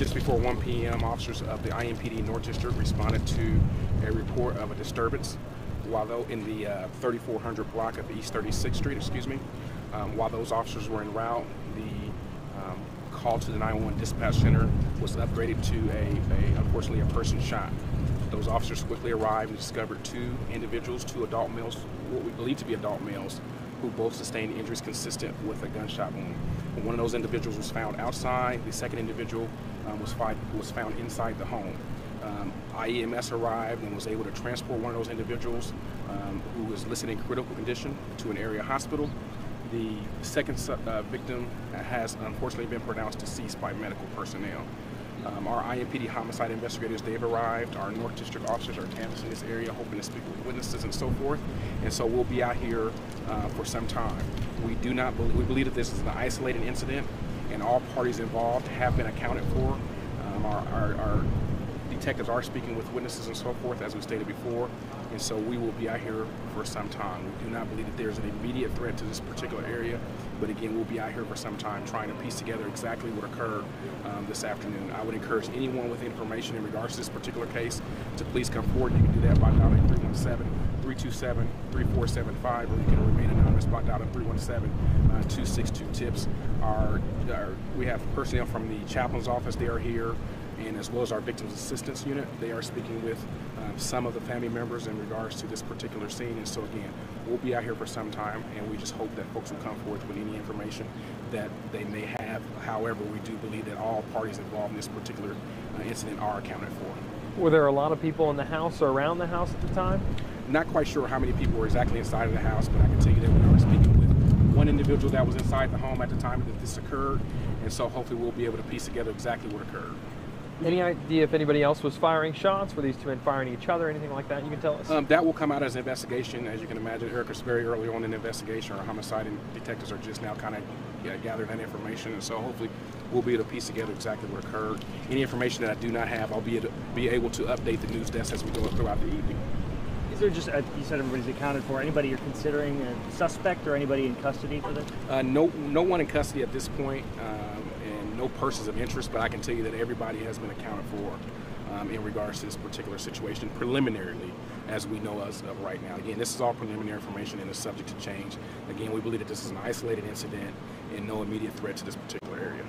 Just before 1 p.m., officers of the IMPD North District responded to a report of a disturbance while though in the uh, 3400 block of East 36th Street, excuse me. Um, while those officers were en route, the um, call to the 911 dispatch center was upgraded to a, a, unfortunately, a person shot. Those officers quickly arrived and discovered two individuals, two adult males, what we believe to be adult males, who both sustained injuries consistent with a gunshot wound. One of those individuals was found outside. The second individual um, was, was found inside the home. Um, IEMS arrived and was able to transport one of those individuals um, who was listed in critical condition to an area hospital. The second uh, victim has unfortunately been pronounced deceased by medical personnel. Um, our IMPD homicide investigators, they've arrived. Our North District officers are canvassing this area, hoping to speak with witnesses and so forth. And so we'll be out here uh, for some time. We do not believe, we believe that this is an isolated incident and all parties involved have been accounted for. Um, our, our, our detectives are speaking with witnesses and so forth, as we stated before, and so we will be out here for some time. We do not believe that there's an immediate threat to this particular area, but again, we'll be out here for some time trying to piece together exactly what occurred um, this afternoon. I would encourage anyone with information in regards to this particular case to please come forward. You can do that by dialing 317 327-3475, or you can remain anonymous by dialing 317-262-TIPS. Our, our, we have personnel from the chaplain's office. They are here and as well as our victims assistance unit. They are speaking with um, some of the family members in regards to this particular scene. And so again, we'll be out here for some time, and we just hope that folks will come forth with any information that they may have. However, we do believe that all parties involved in this particular uh, incident are accounted for. Were there a lot of people in the house or around the house at the time? Not quite sure how many people were exactly inside of the house, but I can tell you that we are speaking with one individual that was inside the home at the time that this occurred, and so hopefully we'll be able to piece together exactly what occurred. Any idea if anybody else was firing shots? Were these two men firing each other? Anything like that you can tell us? Um, that will come out as an investigation. As you can imagine, Eric is very early on in the investigation. Our homicide and detectives are just now kind of yeah, gathering that information. And so hopefully we'll be able to piece together exactly what occurred. Any information that I do not have, I'll be able to, be able to update the news desk as we go throughout the evening. Is there just, uh, you said everybody's accounted for, anybody you're considering a suspect or anybody in custody for this? Uh, no, no one in custody at this point. Um, no persons of interest, but I can tell you that everybody has been accounted for um, in regards to this particular situation preliminarily as we know as of right now. Again, this is all preliminary information and is subject to change. Again, we believe that this is an isolated incident and no immediate threat to this particular area.